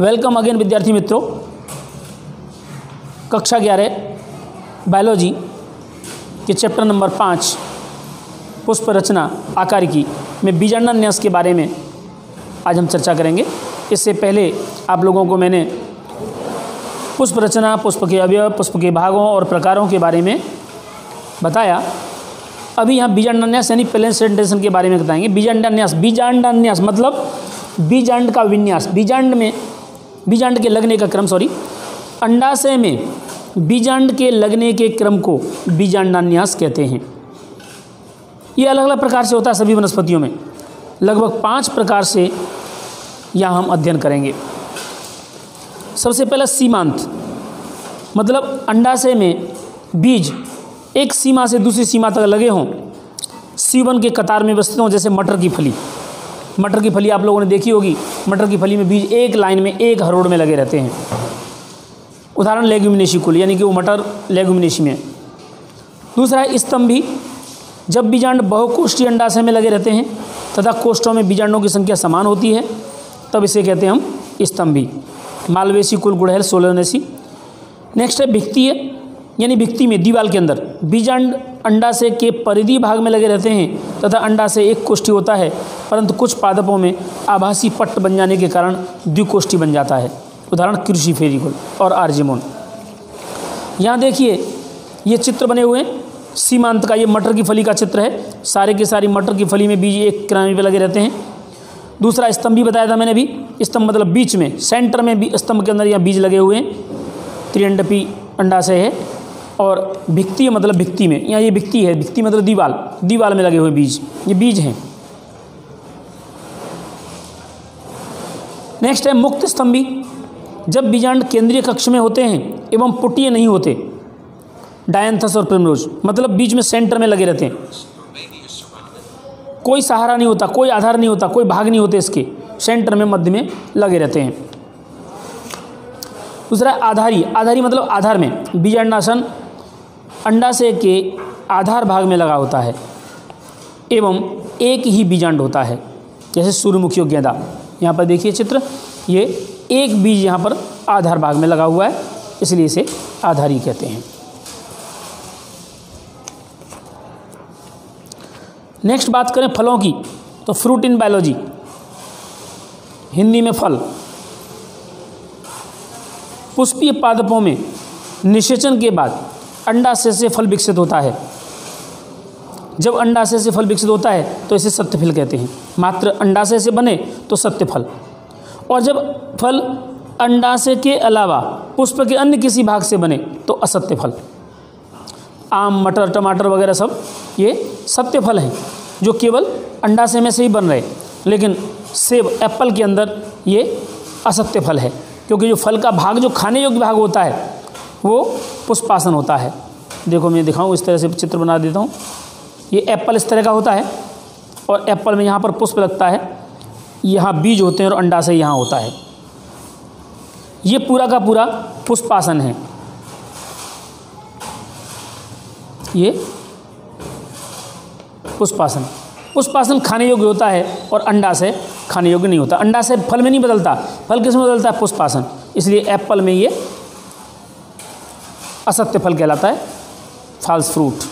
Welcome again विद्यार्थी मित्रों। कक्षा ग्यारह बायोलॉजी के चैप्टर नंबर पाँच पुष्प रचना आकार की में बीजांडान्यास के बारे में आज हम चर्चा करेंगे। इससे पहले आप लोगों को मैंने पुष्प रचना पुष्प के अवयव, पुष्प के भागों और प्रकारों के बारे में बताया। अभी यहाँ बीजांडान्यास यानी प्रेजेंटेशन के बारे में बताएँगे। बीजांडान्यास बीजांडान्यास मतलब बीजांड का विन्यास। बीजांड में बीजांड के लगने का क्रम सॉरी अंडाशय में बीजांड के लगने के क्रम को बीजांडान्यास कहते हैं। ये अलग अलग प्रकार से होता है सभी वनस्पतियों में। लगभग पाँच प्रकार से यह हम अध्ययन करेंगे। सबसे पहला सीमांत मतलब अंडाशय में बीज एक सीमा से दूसरी सीमा तक लगे हों। सीवन के कतार में बसते हों, जैसे मटर की फली। मटर की फली आप लोगों ने देखी होगी। मटर की फली में बीज एक लाइन में एक हरोड़ में लगे रहते हैं। उदाहरण लेग्यूमिनेशी कुल, यानी कि वो मटर लेग्यूमिनेशी में। दूसरा है स्तंभी। जब बीजांड बहुकोष्ठी अंडाशय में लगे रहते हैं, तथा कोष्ठों में बीजांडों की संख्या समान होती है, तब इसे कहते हैं हम स्तंभी। मालवेसी कुल गुड़हल सोलोनेसी। नेक्स्ट है भिक्तीय यानी भिक्ति में दीवाल के अंदर। बीजांड अंडाशय के परिधि भाग में लगे रहते हैं तथा अंडाशय एक कोष्ठी होता है, परंतु कुछ पादपों में आभासी पट्ट बन जाने के कारण द्विकोष्ठी बन जाता है। उदाहरण कृषि फेरिकुल और आर्जिमोन। यहाँ देखिए, ये चित्र बने हुए सीमांत का ये मटर की फली का चित्र है। सारे के सारी मटर की फली में बीज एक किराने पे लगे रहते हैं। दूसरा स्तंभ भी बताया था मैंने भी। स्तंभ मतलब बीच में, सेंटर में भी स्तंभ के अंदर यहाँ बीज लगे हुए हैं। त्रिअंडपी अंडाशय है। और भिक्ति मतलब भिक्ति में। यहाँ ये भिक्ति है भिक्ति मतलब दीवाल। दीवाल में लगे हुए बीज। ये बीज हैं। नेक्स्ट है, मुक्त स्तंभी। जब बीजांड केंद्रीय कक्ष में होते हैं एवं पुटीय नहीं होते डायंथस और प्रेमरोज मतलब बीज में सेंटर में लगे रहते हैं। कोई सहारा नहीं होता, कोई आधार नहीं होता, कोई भाग नहीं होते इसके। सेंटर में, मध्य में लगे रहते हैं। दूसरा, आधारी। आधारी मतलब आधार में। बीजांडासन अंडाशय के आधार भाग में लगा होता है एवं एक ही बीजांड होता है, जैसे सूर्यमुखी और गेंदा। यहाँ पर देखिए चित्र, ये एक बीज यहाँ पर आधार भाग में लगा हुआ है, इसलिए इसे आधारी कहते हैं। नेक्स्ट बात करें फलों की तो फ्रूट इन बायोलॉजी हिंदी में फल। पुष्पीय पादपों में निषेचन के बाद अंडाशय से फल विकसित होता है। जब अंडाशय से फल विकसित होता है तो इसे सत्यफल कहते हैं। मात्र अंडाशय से बने तो सत्यफल और जब फल अंडाशय के अलावा पुष्प के अन्य किसी भाग से बने तो असत्य फल। आम, मटर, टमाटर वगैरह सब, ये सत्य फल हैं, जो केवल अंडाशय में से ही बन रहे लेकिन सेब, एप्पल के अंदर ये असत्य फल है, क्योंकि जो फल का भाग, जो खाने योग्य भाग होता है, वो पुष्पासन होता है। देखो मैं दिखाऊँ, इस तरह से चित्र बना देता हूँ। ये एप्पल इस तरह का होता है और एप्पल में यहाँ पर पुष्प लगता है। यहाँ बीज होते हैं और अंडाशय यहाँ होता है। ये पूरा का पूरा पुष्पासन है। ये पुष्पासन। पुष्पासन खाने योग्य होता है और अंडाशय खाने योग्य नहीं होता। अंडाशय फल में नहीं बदलता। फल किसमें बदलता है? पुष्पासन। इसलिए एप्पल में ये असत्य फल कहलाता है फॉल्स फ्रूट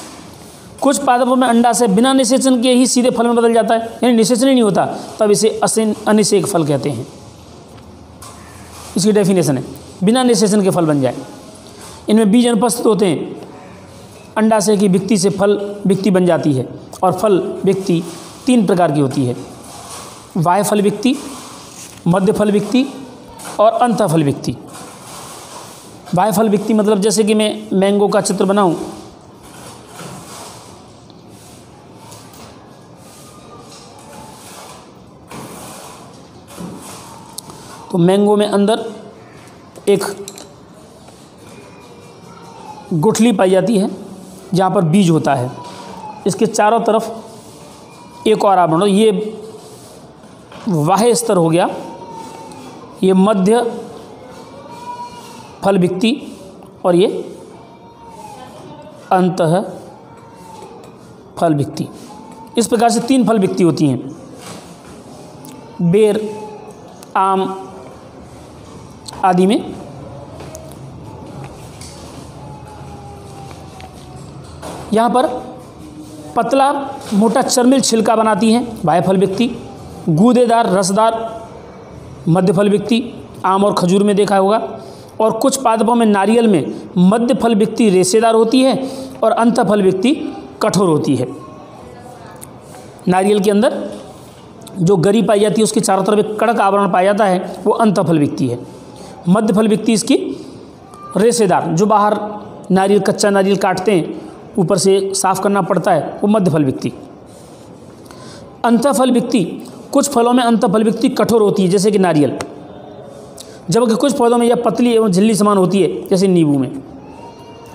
कुछ पादपों में अंडा से बिना निषेचन के ही सीधे फल में बदल जाता है, यानी निषेचन ही नहीं होता, तब इसे असिन, अनिषेक फल कहते हैं। इसकी डेफिनेशन है, बिना निषेचन के फल बन जाए। इनमें बीज अनुपस्थित होते हैं अंडाशय की विक्ति से फल, विक्ति बन जाती है, और फल व्यक्ति तीन प्रकार की होती है। वाय फल विक्ति मध्य फल व्यक्ति और अंत फल विक्ति। वाय फल विक्ति मतलब जैसे कि मैं मैंगो का चित्र बनाऊँ। तो मैंगो में अंदर एक गुठली पाई जाती है, जहाँ पर बीज होता है। इसके चारों तरफ़ एक और आवरण, ये वाह स्तर हो गया। ये मध्य फल विक्ति और ये अंत फल विक्ति इस प्रकार से तीन फल विक्ति होती हैं। बेर, आम आदि में। यहाँ पर पतला, मोटा, चर्मिल छिलका बनाती है बाह्यफल व्यक्ति गूदेदार, रसदार मध्यफल व्यक्ति आम और खजूर में देखा होगा। और कुछ पादपों में नारियल में मध्य फल व्यक्ति रेशेदार होती है और अंतफल व्यक्ति कठोर होती है। नारियल के अंदर जो गरी पाई जाती है, उसके चारों तरफ़ एक कड़क आवरण पाया जाता है, वो अंतफल व्यक्ति है। मध्यफल व्यक्ति इसकी रेशेदार, जो बाहर नारियल, कच्चा नारियल काटते हैं, ऊपर से साफ़ करना पड़ता है, वो मध्य फल व्यक्ति। अंतफल व्यक्ति, कुछ फलों में अंतफल व्यक्ति कठोर होती है, जैसे कि नारियल। जबकि कुछ पौधों में यह पतली एवं झिल्ली समान होती है, जैसे नींबू में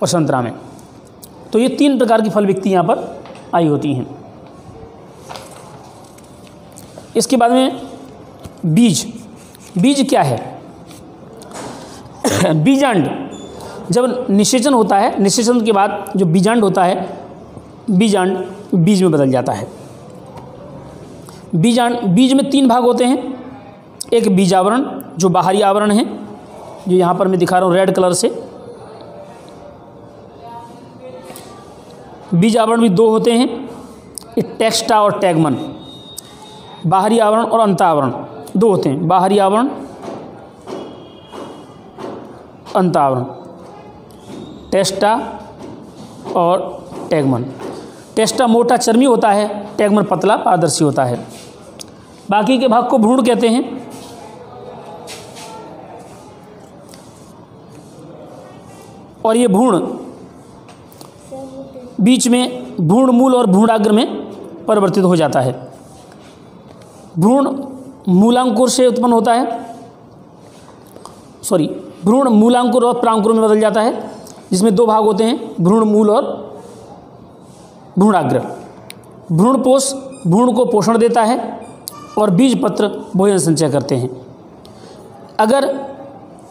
और संतरा में तो ये तीन प्रकार की फल व्यक्ति यहाँ पर आई होती हैं। इसके बाद में बीज। बीज क्या है? बीजांड। जब निषेचन होता है, निषेचन के बाद जो बीजांड होता है, बीजांड बीज में बदल जाता है। बीजांड, बीज में तीन भाग होते हैं, एक बीजावरण जो बाहरी आवरण है, जो यहाँ पर मैं दिखा रहा हूँ रेड कलर से, बीज आवरण भी दो होते हैं टेक्स्टा और टैगमन। बाहरी आवरण और अंतावरण दो होते हैं। बाहरी आवरण अंतावरण टेस्टा और टैगमन। टेस्टा मोटा चर्मी होता है, टैगमन पतला पारदर्शी होता है। बाकी के भाग को भ्रूण कहते हैं। और ये भ्रूण। बीच में भ्रूण मूल और भ्रूणाग्र में परिवर्तित हो जाता है। भ्रूण मूलांकुर से उत्पन्न होता है। सॉरी, भ्रूण मूलांकुर और प्रांकुर में बदल जाता है, जिसमें दो भाग होते हैं, भ्रूण मूल और भ्रूणाग्र। भ्रूण पोष भ्रूण को पोषण देता है और बीज पत्र भोजन संचय करते हैं। अगर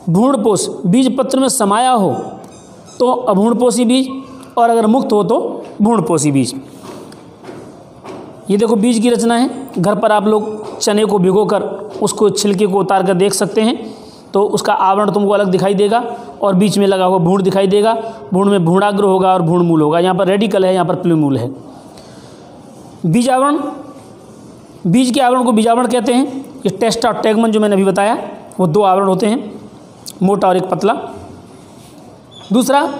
भ्रूण पोष बीज पत्र में समाया हो तो अभ्रूणपोषी बीज, और अगर मुक्त हो तो भ्रूणपोषी बीज। ये देखो बीज की रचना है। घर पर आप लोग चने को भिगोकर उसको छिलके को उतार कर देख सकते हैं। तो उसका आवरण तुमको अलग दिखाई देगा, और बीच में लगा हुआ भूण दिखाई देगा। भूण में भूणाग्र होगा और भूण मूल होगा। यहाँ पर रेडिकल है, यहाँ पर प्लूमूल है। बीज आवरण, बीज के आवरण को बीजावरण कहते हैं। ये टेस्ट और टैगमन जो मैंने अभी बताया, वो दो आवरण होते हैं, मोटा और एक पतला। दूसरा,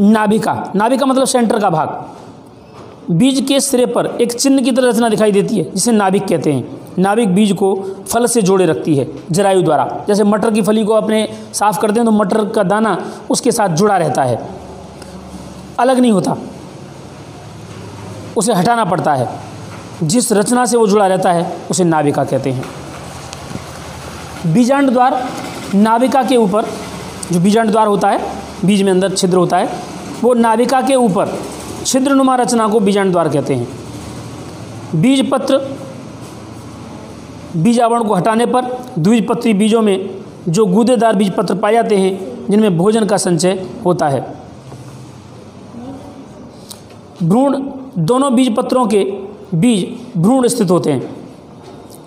नाभिका। नाभिका मतलब सेंटर का भाग। बीज के सिरे पर एक चिन्ह की तरह रचना दिखाई देती है, जिसे नाभिक कहते हैं। नाभिक बीज को फल से जोड़े रखती है, जरायु द्वारा। जैसे मटर की फली को अपने साफ़ करते हैं तो मटर का दाना उसके साथ जुड़ा रहता है। अलग नहीं होता। उसे हटाना पड़ता है। जिस रचना से वो जुड़ा रहता है, उसे नाभिका कहते हैं। बीजांड द्वार नाभिका के ऊपर, जो बीजांड द्वार होता है, बीज में अंदर छिद्र होता है, वो नाभिका के ऊपर छिद्रनुमा रचना को बीजांड द्वार कहते हैं। बीज पत्र बीज आवरण को हटाने पर द्विजपत्री बीजों में जो गूदेदार बीज पत्र पाए जाते हैं, जिनमें भोजन का संचय होता है। भ्रूण, दोनों बीज पत्रों के बीज भ्रूण स्थित होते हैं।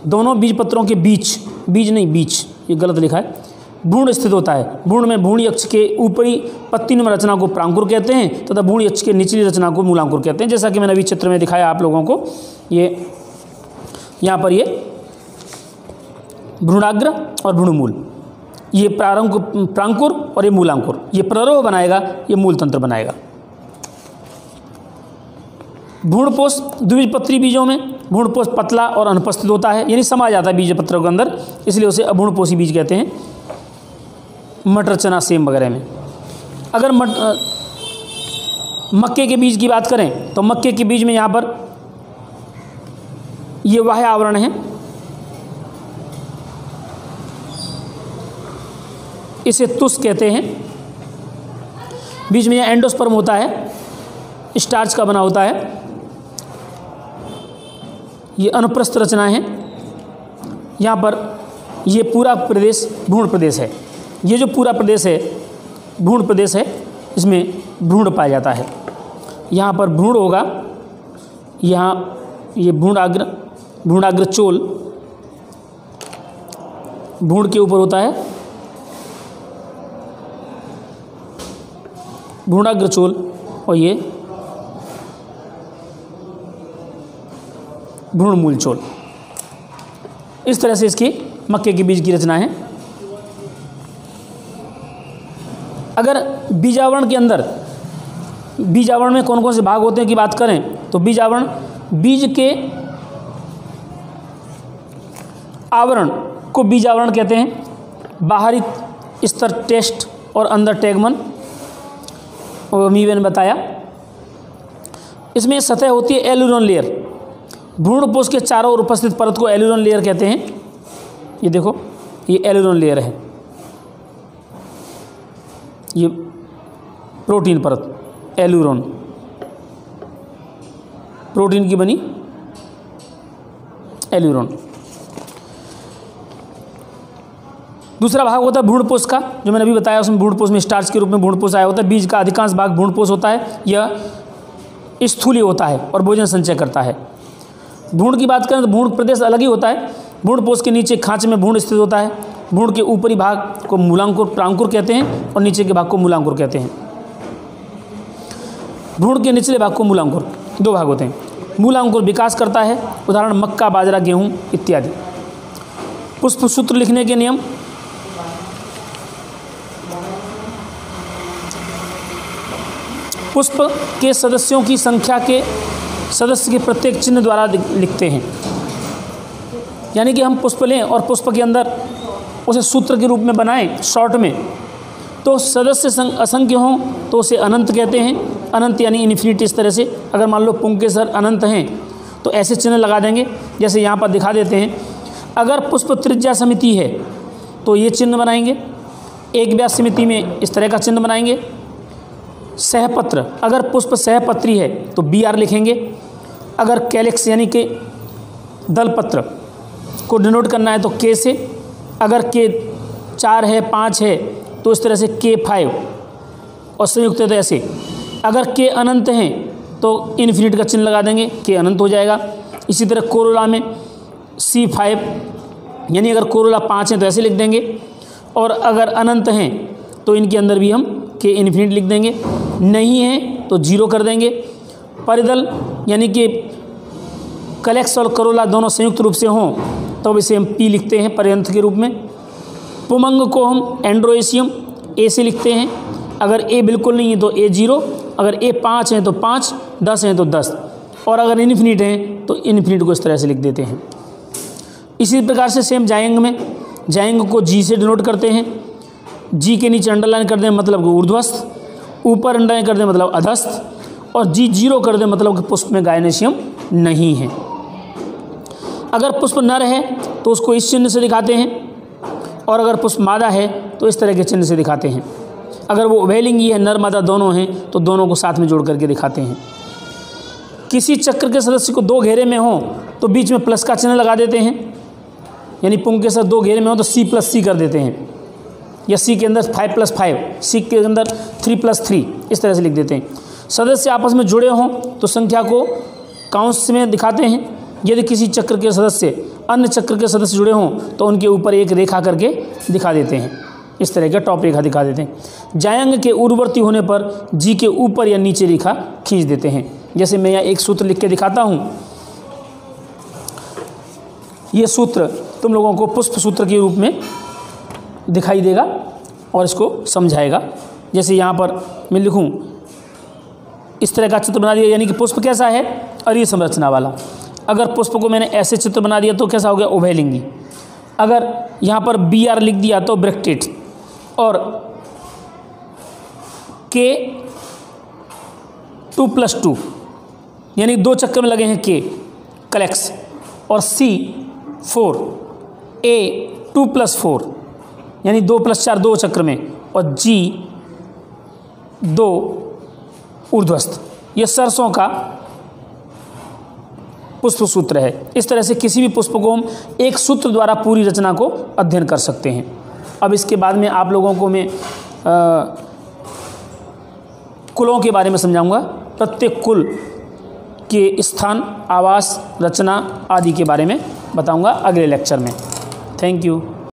दोनों बीज पत्रों के बीच, बीज नहीं, बीच, ये गलत लिखा है। भ्रूण स्थित होता है। भ्रूण में भ्रूणी अक्ष के ऊपरी पत्ती रचना को प्रांकुर कहते हैं तथा भ्रूणी अक्ष के निचली रचना को मूलांकुर कहते हैं। जैसा कि मैंने अभी चित्र में दिखाया आप लोगों को, ये यहाँ पर ये भ्रूणाग्र और भ्रूणमूल। ये प्रारंभ, प्रांकुर और ये मूलांकुर। ये प्ररोह बनाएगा, ये मूल तंत्र बनाएगा भ्रूणपोष द्विबीजपत्री बीजों में भ्रूणपोष पतला और अनुपस्थित होता है। यानी समा जाता है बीज पत्रों के अंदर, इसलिए उसे अभ्रूणपोषी बीज कहते हैं। मटर, चना, सेम वगैरह में। अगर मट मक्के के बीज की बात करें तो मक्के के बीज में यहाँ पर ये वाह्य आवरण है। इसे तुस कहते हैं। बीच में यह एंडोस्पर्म होता है, स्टार्च का बना होता है। ये अनुप्रस्थ रचना है। यहाँ पर ये पूरा प्रदेश भ्रूण प्रदेश है। ये जो पूरा प्रदेश है, भ्रूण प्रदेश है, इसमें भ्रूण पाया जाता है। यहाँ पर भ्रूण होगा, यहाँ ये भ्रूणाग्र भ्रूणाग्र चोल भूण के ऊपर होता है। भ्रूणाग्र चोल और ये भ्रूण मूल चोल। इस तरह से इसकी मक्के के बीज की रचना है। अगर बीजावरण के अंदर, बीजावरण में कौन कौन से भाग होते हैं की बात करें तो बीजावरण, बीज के आवरण को बीजावरण कहते हैं। बाहरी स्तर टेस्ट और अंदर टैगमन मीवे ने बताया। इसमें सतह होती है एलुरन लेयर। भ्रूण पोष के चारों ओर उपस्थित परत को एलुरन लेयर कहते हैं। ये देखो, ये एलुरन लेयर है। ये प्रोटीन परत एलुरन प्रोटीन की बनी एल्यूरोन। दूसरा भाग होता है भ्रूणपोष का, जो मैंने अभी बताया, उसमें भ्रूणपोष में स्टार्च के रूप में भ्रूणपोष आया होता है। बीज का अधिकांश भाग भ्रूणपोष होता है, यह स्थूलीय होता है और भोजन संचय करता है। भ्रूण की बात करें तो भ्रूण प्रदेश अलग ही होता है। भ्रूणपोष के नीचे खांच में भ्रूण स्थित होता है। भ्रूण के ऊपरी भाग को मूलांकुर, प्रांकुर कहते हैं और नीचे के भाग को मूलांकुर कहते हैं। भ्रूण के निचले भाग को मूलांकुर, दो भाग होते हैं। मूलांकुर विकास करता है, उदाहरण मक्का, बाजरा, गेहूँ इत्यादि। पुष्प सूत्र लिखने के नियम। पुष्प के सदस्यों की संख्या के सदस्य के प्रत्येक चिन्ह द्वारा लिखते हैं। यानी कि हम पुष्प लें और पुष्प के अंदर उसे सूत्र के रूप में बनाएँ शॉर्ट में। तो सदस्य संघ असंख्य हों तो उसे अनंत कहते हैं। अनंत यानी इन्फिनिटी इस तरह से। अगर मान लो पुंग के सर अनंत हैं तो ऐसे चिन्ह लगा देंगे, जैसे यहाँ पर दिखा देते हैं। अगर पुष्प त्रिज्या समिति है तो ये चिन्ह बनाएँगे। एक व्यास समिति में इस तरह का चिन्ह बनाएँगे। सहपत्र, अगर पुष्प सहपत्री है तो बी आर लिखेंगे। अगर कैलेक्स यानी कि दलपत्र को डिनोट करना है तो के से। अगर के चार है, पाँच है तो इस तरह से के फाइव। और संयुक्त तो ऐसे। अगर के अनंत हैं तो इन्फिनिट का चिन्ह लगा देंगे, के अनंत हो जाएगा। इसी तरह कोरोला में सी फाइव यानी अगर कोरोला पाँच हैं तो ऐसे लिख देंगे। और अगर अनंत हैं तो इनके अंदर भी हम के इन्फिनिट लिख देंगे। नहीं है तो ज़ीरो कर देंगे। परिदल, यानी कि कलेक्स और करोला दोनों संयुक्त रूप से हों तो इसे हम पी लिखते हैं पर्यंत के रूप में। पुमंग को हम एंड्रोएशियम ए से लिखते हैं। अगर ए बिल्कुल नहीं है तो ए ज़ीरो, अगर ए पाँच हैं तो पाँच, दस हैं तो दस। और अगर इन्फिनिट हैं तो इन्फिनिट को इस तरह से लिख देते हैं। इसी प्रकार से सेम जाएंग में। जाएंग को जी से डिनोट करते हैं। जी के नीचे अंडरलाइन कर दें मतलब ऊर्ध्वस्त ऊपर अंडरलाइन कर दें मतलब अधस्थ। और जी ज़ीरो कर दें मतलब पुष्प में गायनेशियम नहीं है। अगर पुष्प नर है तो उसको इस चिन्ह से दिखाते हैं। और अगर पुष्प मादा है तो इस तरह के चिन्ह से दिखाते हैं। अगर वो उभयलिंगी है, नर मादा दोनों हैं तो दोनों को साथ में जोड़ करके दिखाते हैं। किसी चक्र के सदस्य को दो घेरे में हो तो बीच में प्लस का चिन्ह लगा देते हैं। यानी पुंग के साथ दो घेरे में हो तो सी प्लस सी कर देते हैं। या सी के अंदर फाइव प्लस फाइव, सी के अंदर थ्री प्लस थ्री, इस तरह से लिख देते हैं। सदस्य आपस में जुड़े हों तो संख्या को काउंस में दिखाते हैं। यदि किसी चक्र के सदस्य, अन्य चक्र के सदस्य जुड़े हों तो उनके ऊपर एक रेखा करके दिखा देते हैं। इस तरह का टॉप रेखा दिखा देते हैं। जायंग के उर्वरती होने पर जी के ऊपर या नीचे रेखा खींच देते हैं। जैसे मैं यहाँ एक सूत्र लिख के दिखाता हूँ। ये सूत्र तुम लोगों को पुष्प सूत्र के रूप में दिखाई देगा और इसको समझाएगा। जैसे यहाँ पर मैं लिखूँ, इस तरह का चित्र बना दिया, यानी कि पुष्प कैसा है? और संरचना वाला। अगर पुष्प को मैंने ऐसे चित्र बना दिया तो कैसा हो गया? उभयलिंगी अगर यहाँ पर बी आर लिख दिया तो ब्रेक्टेड और के टू प्लस टू यानी दो चक्कर में लगे हैं के कलेक्स और C four A two plus four यानी दो प्लस चार, दो चक्र में। और जी दो ऊर्ध्वस्त ये सरसों का पुष्प सूत्र है। इस तरह से किसी भी पुष्प को हम एक सूत्र द्वारा पूरी रचना को अध्ययन कर सकते हैं। अब इसके बाद में आप लोगों को मैं कुलों के बारे में समझाऊँगा। प्रत्येक कुल के स्थान, आवास, रचना आदि के बारे में बताऊँगा अगले लेक्चर में। Thank you.